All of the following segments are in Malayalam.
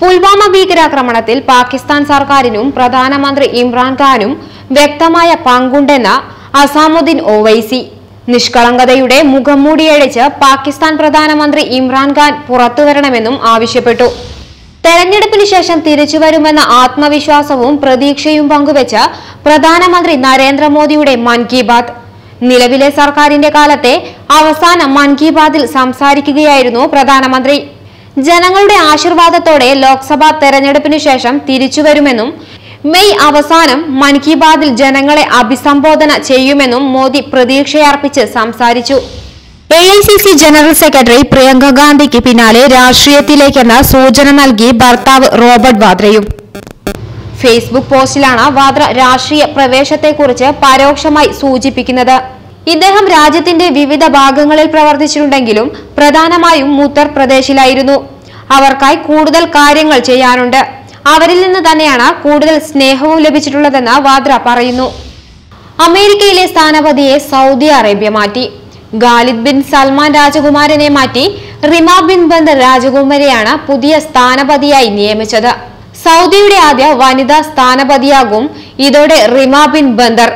പുൽവാമ ഭീകരാക്രമണത്തിൽ പാകിസ്ഥാൻ സർക്കാരിനും പ്രധാനമന്ത്രി ഇമ്രാൻഖാനും വ്യക്തമായ പങ്കുണ്ടെന്ന അസാമുദ്ദീൻ ഒവൈസി നിഷ്കളങ്കതയുടെ മുഖം മൂടിയഴിച്ച് പാകിസ്ഥാൻ പ്രധാനമന്ത്രി ഇമ്രാൻഖാൻ പുറത്തുവരണമെന്നും ആവശ്യപ്പെട്ടു. തെരഞ്ഞെടുപ്പിന് ശേഷം തിരിച്ചുവരുമെന്ന ആത്മവിശ്വാസവും പ്രതീക്ഷയും പങ്കുവെച്ച് പ്രധാനമന്ത്രി നരേന്ദ്രമോദിയുടെ മൻ കി ബാത് നിലവിലെ സർക്കാരിന്റെ കാലത്തെ അവസാന മൻ കി ബാത്തിൽ സംസാരിക്കുകയായിരുന്നു പ്രധാനമന്ത്രി. ജനങ്ങളുടെ ആശീർവാദത്തോടെ ലോക്സഭാ തെരഞ്ഞെടുപ്പിന് ശേഷം തിരിച്ചുവരുമെന്നും മെയ് അവസാനം മൻ കി ബാതിൽ ജനങ്ങളെ അഭിസംബോധന ചെയ്യുമെന്നും മോദി പ്രതീക്ഷയർപ്പിച്ച് സംസാരിച്ചു. A I C C general secretary Priyanka ഗാന്ധിക്ക് പിന്നാലെ രാഷ്ട്രീയത്തിലേക്കെന്ന സൂചന നൽകി ഭർത്താവ് റോബർട്ട് വാദ്രയും. ഫേസ്ബുക്ക് പോസ്റ്റിലാണ് വാദ്ര രാഷ്ട്രീയ പ്രവേശത്തെക്കുറിച്ച് പരോക്ഷമായി സൂചിപ്പിക്കുന്നത്. ഇദ്ദേഹം രാജ്യത്തിന്റെ വിവിധ ഭാഗങ്ങളിൽ പ്രവർത്തിച്ചിട്ടുണ്ടെങ്കിലും പ്രധാനമായും ഉത്തർപ്രദേശിലായിരുന്നു. അവർക്കായി കൂടുതൽ കാര്യങ്ങൾ ചെയ്യാനുണ്ട്. അവരിൽ നിന്ന് തന്നെയാണ് കൂടുതൽ സ്നേഹവും ലഭിച്ചിട്ടുള്ളതെന്ന് വാദ്ര പറയുന്നു. അമേരിക്കയിലെ സ്ഥാനപതിയെ സൗദി അറേബ്യ മാറ്റി. ഖാലിദ് ബിൻ സൽമാൻ രാജകുമാരനെ മാറ്റി. റിമ ബിൻ ബന്ദർ രാജകുമാരിയാണ് പുതിയ സ്ഥാനപതിയായി നിയമിച്ചത്. സൗദിയുടെ ആദ്യ വനിതാ സ്ഥാനപതിയാകും ഇതോടെ റിമ ബിൻ ബന്ദർ.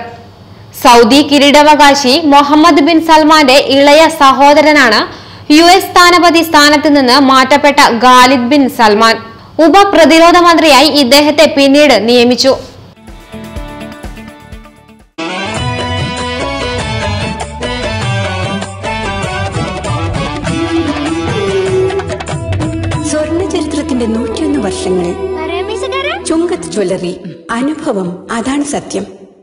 സൗദി കിരീടാവകാശി മുഹമ്മദ് ബിൻ സൽമാന്റെ ഇളയ സഹോദരനാണ് യു എസ് സ്ഥാനപതി സ്ഥാനത്ത് നിന്ന് മാറ്റപ്പെട്ട ഖാലിദ് ബിൻ സൽമാൻ. ഉപപ്രതിരോധ മന്ത്രിയായി ഇദ്ദേഹത്തെ പിന്നീട് നിയമിച്ചു. സ്വർണ ചരിത്രത്തിന്റെ നൂറ്റിയൊന്ന് വർഷങ്ങളിൽ ചുങ്കത്ത് ജ്വല്ലറി അനുഭവം അതാണ് സത്യം.